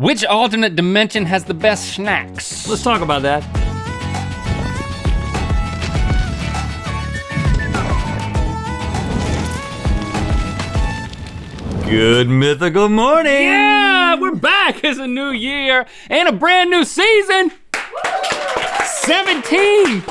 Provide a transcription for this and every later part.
Which alternate dimension has the best snacks? Let's talk about that. Good mythical morning. Yeah, we're back. It's a new year and a brand new season. 17.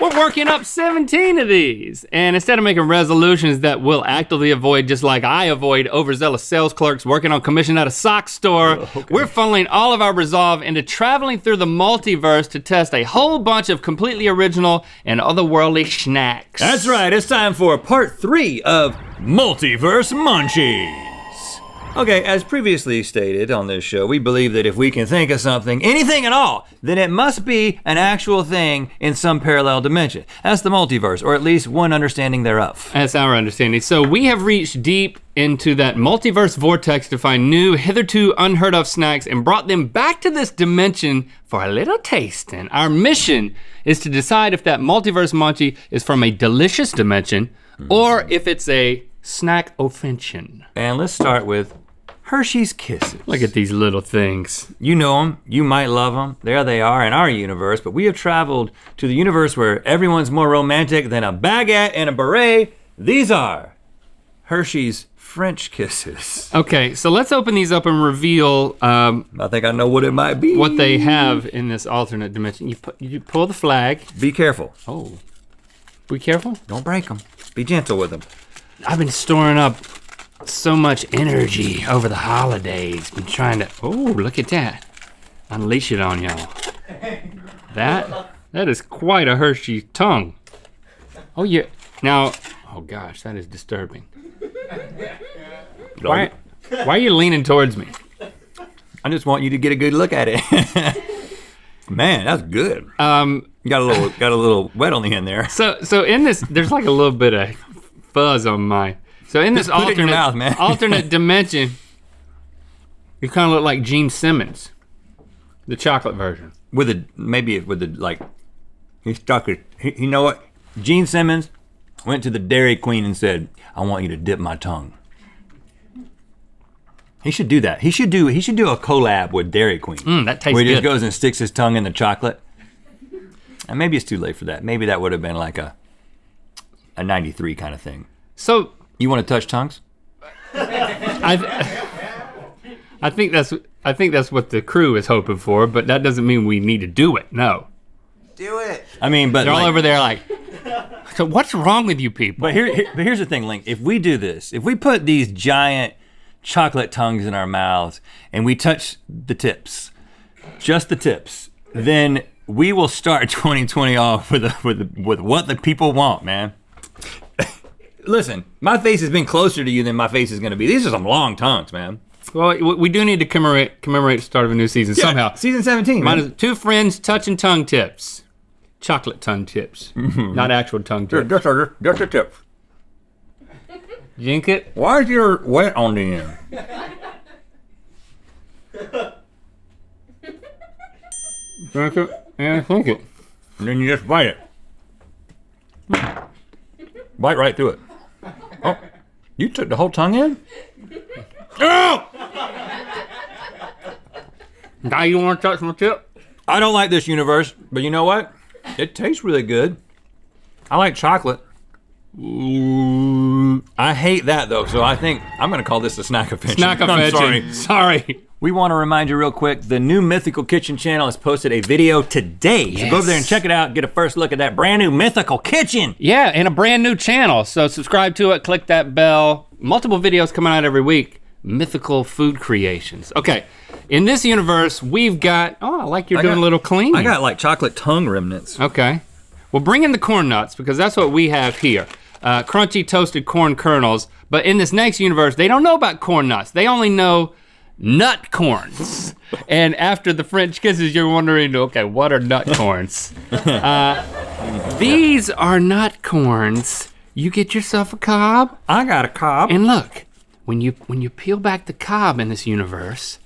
We're working up 17 of these. And instead of making resolutions that we'll actively avoid, just like I avoid overzealous sales clerks working on commission at a sock store, oh, we're funneling all of our resolve into traveling through the multiverse to test a whole bunch of completely original and otherworldly snacks. That's right, it's time for part three of Multiverse Munchies. Okay, as previously stated on this show, we believe that if we can think of something, anything at all, then it must be an actual thing in some parallel dimension. That's the multiverse, or at least one understanding thereof. That's our understanding. So we have reached deep into that multiverse vortex to find new, hitherto unheard of snacks and brought them back to this dimension for a little tasting. Our mission is to decide if that multiverse munchie is from a delicious dimension or if it's a snack offension. And let's start with Hershey's Kisses. Look at these little things. You know them, you might love them. There they are in our universe, but we have traveled to the universe where everyone's more romantic than a baguette and a beret. These are Hershey's French Kisses. Okay, so let's open these up and reveal um, I think I know what it might be. what they have in this alternate dimension. You, pu- you pull the flag. Be careful. Oh, be careful. Don't break them. Be gentle with them. I've been storing up so much energy over the holidays. Been trying to. Oh, look at that! Unleash it on y'all. That that is quite a Hershey tongue. Oh yeah. Now, oh gosh, that is disturbing. Why? Why are you leaning towards me? I just want you to get a good look at it. Man, that's good. Um. Got a little got a little wet on the end there. So so in this, there's like a little bit of fuzz on my. So in this Just alternate mouth, man. alternate dimension, you kind of look like Gene Simmons, the chocolate version. With a maybe with the like he stuck it. You know what? Gene Simmons went to the Dairy Queen and said, "I want you to dip my tongue." He should do that. He should do he should do a collab with Dairy Queen. Mm, that tastes where he just good. goes and sticks his tongue in the chocolate. And maybe it's too late for that. Maybe that would have been like a a 93 kind of thing. So You want to touch tongues? I, I think that's I think that's what the crew is hoping for, but that doesn't mean we need to do it. No, Do it. I mean, but they're all over there like. So what's wrong with you people? But here, here- but here's the thing, Link. If we do this, if we put these giant chocolate tongues in our mouths and we touch the tips, just the tips, then we will start 2020 off with a, with a, with what the people want, man. Listen, my face has been closer to you than my face is gonna be. These are some long tongues, man. Well, we- do need to commemorate commemorate the start of a new season somehow. Season 17. Man. two friends touching tongue tips, chocolate tongue tips, mm-hmm. not actual tongue tips. Just a, just a tip. Jink it. Why is your wet on the end? Drink it. And think it. And then you just bite it. Bite right through it. Oh, you took the whole tongue in? Oh! Now you want to touch my tip? I don't like this universe, but you know what? It tastes really good. I like chocolate. I hate that though, so I think I'm gonna call this a snack offension. Snack I'm sorry. Sorry. We want to remind you real quick, the new Mythical Kitchen channel has posted a video today. So go over there and check it out, get a first look at that brand new Mythical Kitchen. Yeah, and a brand new channel. So subscribe to it, click that bell. Multiple videos coming out every week. Mythical food creations. Okay, in this universe, we've got. Oh, I like you're I doing got- a little clean. I got like chocolate tongue remnants. Okay. Well, bring in the corn nuts because that's what we have here. Uh, crunchy toasted corn kernels. But in this next universe, they don't know about corn nuts. They only know nut corns. and after the French kisses, you're wondering, okay, what are nut corns? uh, these are nut corns. You get yourself a cob, I got a cob. and look, when you when you peel back the cob in this universe,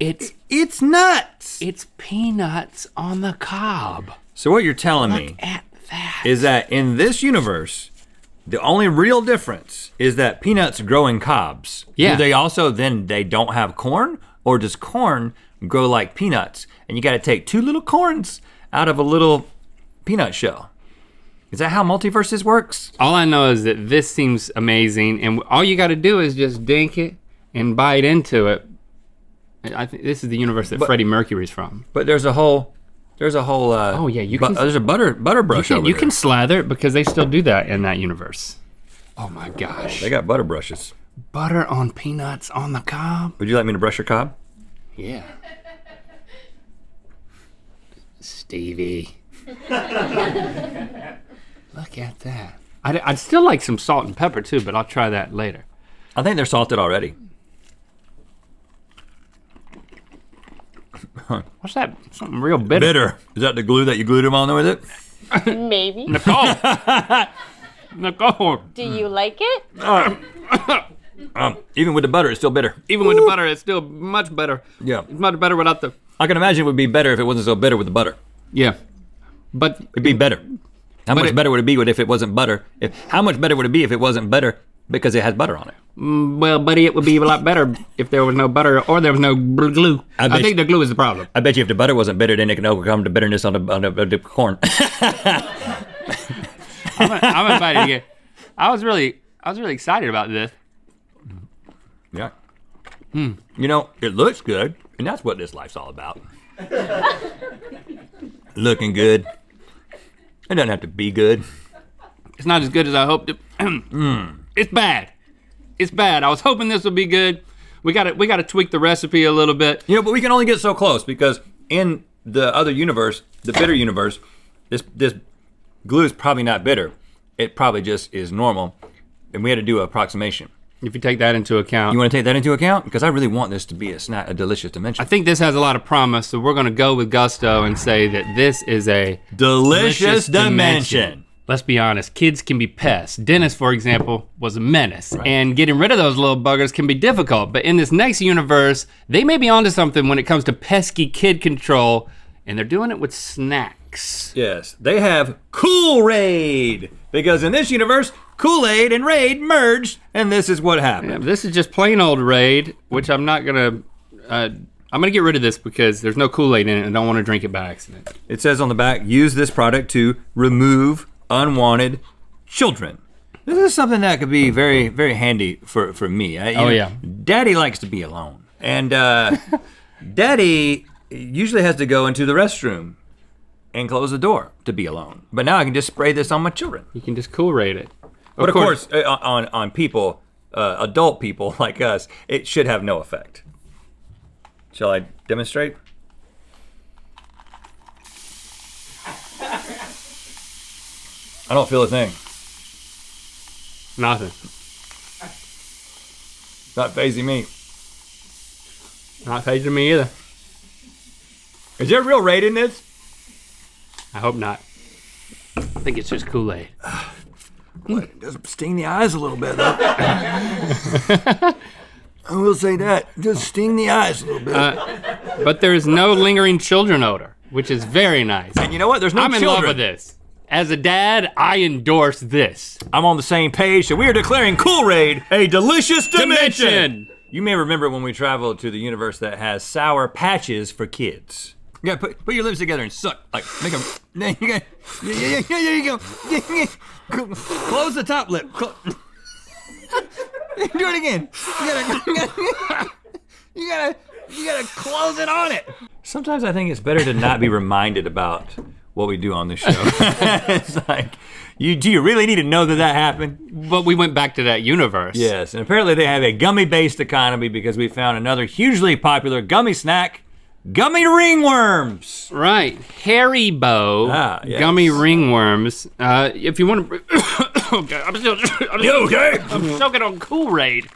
it's it's nuts. it's peanuts on the cob. So what you're telling me At that. is that in this universe, the only real difference is that peanuts grow in cobs. Yeah. Do they also then they don't have corn, or does corn grow like peanuts? And you got to take two little corns out of a little peanut shell. Is that how multiverses works? All I know is that this seems amazing, and all you got to do is just dink it and bite into it. I think this is the universe that Freddie Mercury's from. But there's a whole, there's a whole. Uh, Oh, yeah, you can- There's a butter butter You brush can, over you can slather it because they still do that in that universe. Oh my gosh. They got butter brushes. Butter on peanuts on the cob? Would you like me to brush your cob? Yeah. Stevie. Look at that. I'd, I'd still like some salt and pepper too, but I'll try that later. I think they're salted already. What's that? Something real bitter. Bitter. Is that the glue that you glued them on with it? Maybe. Nicole. Nicole. Do you like it? Um, even with the butter, it's still bitter. Even with the butter, it's still much better. Yeah. It's much better without the. I can imagine it would be better if it wasn't so bitter with the butter. Yeah. But It'd be better. How much it- better would it be if it wasn't butter? If how much better would it be if it wasn't butter because it has butter on it? Well, buddy, it would be a lot better if there was no butter or there was no glue. I I, bet think the glue is the problem. I bet you if the butter wasn't bitter, then it can overcome the bitterness on the on the, the corn. I'm, I'm excited to get. I was really, I was really excited about this. yeah. Hmm. You know, it looks good, and that's what this life's all about. Looking good. It doesn't have to be good. It's not as good as I hoped. It, It's bad. It's bad. I was hoping this would be good. We got to we got to tweak the recipe a little bit. You know, but we can only get so close because in the other universe, the bitter universe, this this glue is probably not bitter. It probably just is normal, and we had to do an approximation. If you take that into account, You want to take that into account because I really want this to be a snack, a delicious dimension. I think this has a lot of promise. So we're going to go with gusto and say that this is a delicious, dimension. Let's be honest, kids can be pests. Dennis, for example, was a menace, and getting rid of those little buggers can be difficult. But in this next universe, they may be onto something when it comes to pesky kid control, and they're doing it with snacks. Yes, they have Kool Raid because in this universe, Kool Aid and Raid merged, and this is what happened. Yeah, this is just plain old Raid, which I'm not gonna. Uh, I'm gonna get rid of this because there's no Kool Aid in it, and I don't want to drink it by accident. It says on the back, use this product to remove unwanted children. This is something that could be very, very handy for, for me. I- Oh, know, yeah. Daddy likes to be alone. And uh, Daddy usually has to go into the restroom and close the door to be alone. But now I can just spray this on my children. You can just Kool Raid it. But of course, uh, on, on people, uh, adult people like us, it should have no effect. Shall I demonstrate? I don't feel a thing. nothing. Not phasing me. Not phasing me either. Is there a real raid in this? I hope not. I think it's just Kool Aid. What? It does sting the eyes a little bit, though. I will say that. It does sting the eyes a little bit. Uh, but there is no lingering children odor, which is very nice. and you know what? There's no I'm in love with this. As a dad, I endorse this. I'm on the same page, so we are declaring Kool Raid a delicious dimension. Dimension. You may remember when we traveled to the universe that has sour patches for kids. You gotta put, put your lips together and suck. Like, make them. There you go. Yeah, yeah, yeah, there you go. Yeah, yeah. Close the top lip. Cl- Do it again. You gotta, you gotta, you gotta, you gotta close it on it. Sometimes I think it's better to not be reminded about what we do on this show. it's like, you do you really need to know that that happened? But we went back to that universe. Yes, and apparently they have a gummy-based economy because we found another hugely popular gummy snack, gummy ringworms. Right. Haribo Ah, yes. gummy ringworms. Uh, if you want to. okay, I'm still. I'm, You okay? I'm choking on Kool Raid.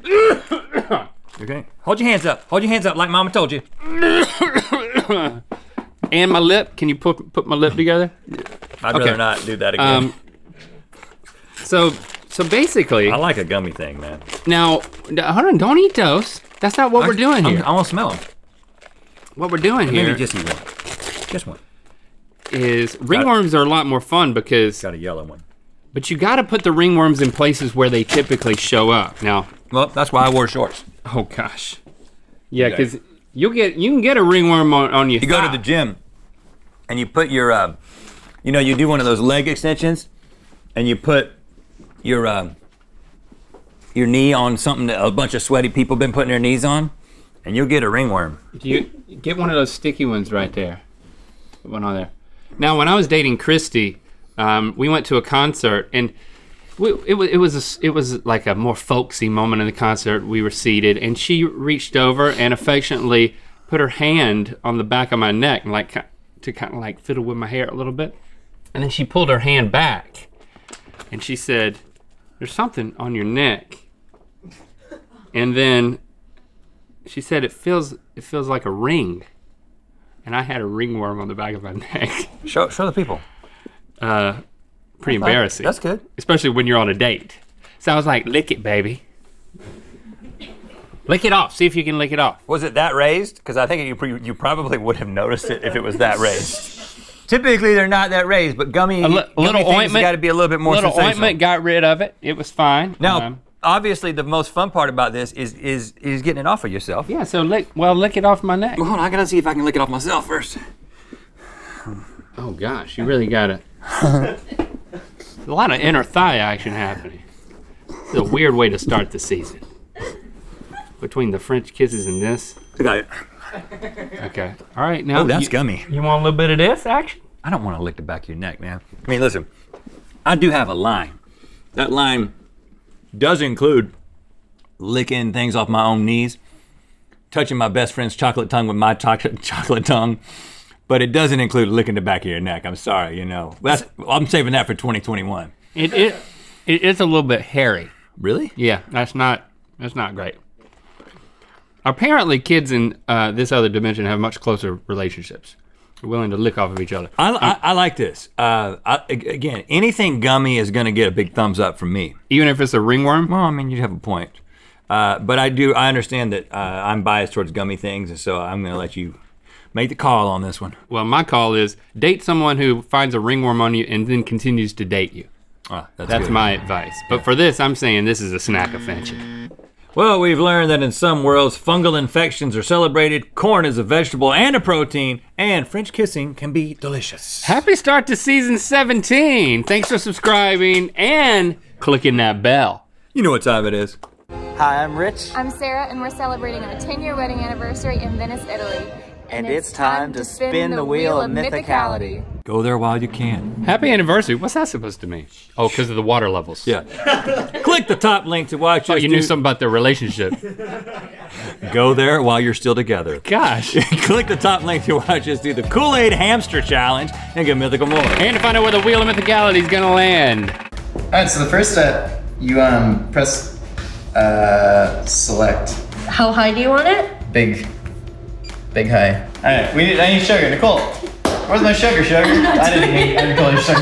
Okay. Hold your hands up. Hold your hands up like Mama told you. And my lip. Can you put put my lip together? I'd Okay. rather not do that again. Um. So so basically, I like a gummy thing, man. now hold on. Don't eat those. That's not what we're doing I'm- here. I want to smell them. What we're doing Maybe here just eat one. Just one. is ringworms are a lot more fun because, Got a yellow one. but you got to put the ringworms in places where they typically show up. Now, Well, that's why I wore shorts. oh gosh, Yeah, Okay. You'll get you can get a ringworm on, on your. You go to the gym, and you put your, uh, you know, you do one of those leg extensions, and you put your uh, your knee on something that a bunch of sweaty people been putting their knees on, and you'll get a ringworm. You get one of those sticky ones right there. Put one on there. Now, when I was dating Christy, um, we went to a concert and we, it was it was a it was like a more folksy moment in the concert. We were seated and she reached over and affectionately put her hand on the back of my neck and like to kind of like fiddle with my hair a little bit. And then she pulled her hand back and she said, "There's something on your neck." And then she said it feels it feels like a ring and i had a ringworm on the back of my neck Show show the people. uh pretty embarrassing. That's good. especially when you're on a date. So i was like lick it baby. Lick it off. See if you can lick it off. Was it that raised? Because I think you, pre- you probably would have noticed it if it was that raised. Typically, they're not that raised, but gummy, a gummy little ointment got to be a little bit more little ointment got rid of it. It was fine. Now, Um, obviously, the most fun part about this is is is getting it off of yourself. yeah so lick well lick it off my neck. Hold on, I gotta see if I can lick it off myself first. oh gosh you really got it a lot of inner thigh action happening it's a weird way to start the season between the french kisses and this I got it. Okay. All right. Now Oh, that's you, gummy. you want a little bit of this action? I don't want to lick the back of your neck, man. I mean, listen, I do have a line. That line does include licking things off my own knees, touching my best friend's chocolate tongue with my chocolate chocolate tongue, but it doesn't include licking the back of your neck. I'm sorry, you know. That's I'm saving that for 2021. It it it is a little bit hairy. Really? Yeah, that's not that's not great. Apparently, kids in uh, this other dimension have much closer relationships. They're willing to lick off of each other. I, I, I like this. Uh, I, again, anything gummy is going to get a big thumbs up from me. Even if it's a ringworm. Well, I mean, you have a point. Uh, but I do, I understand that uh, I'm biased towards gummy things, and so I'm going to let you make the call on this one. Well, my call is date someone who finds a ringworm on you and then continues to date you. Ah, that's That's good. my advice. But for this, I'm saying this is a snack offension. Well, we've learned that in some worlds, fungal infections are celebrated, corn is a vegetable and a protein, and French kissing can be delicious. Happy start to season 17. Thanks for subscribing and clicking that bell. You know what time it is. Hi, I'm Rich, I'm Sarah, and we're celebrating our 10 year wedding anniversary in Venice, Italy. And it's time to spin the wheel of mythicality. Go there while you can. Happy anniversary. What's that supposed to mean? Oh, because of the water levels. Yeah. Click the top link to watch Oh, us you do- knew something about their relationship. Go there while you're still together. Gosh. Click the top link to watch us do the Kool-Aid Hamster Challenge and get mythical more. and to find out where the wheel of mythicality is gonna land. All right, so the first step, you um press uh select How high do you want it? big, big high. All right, we need I need sugar. Nicole, where's my sugar? Sugar? I didn't need I didn't call you sugar.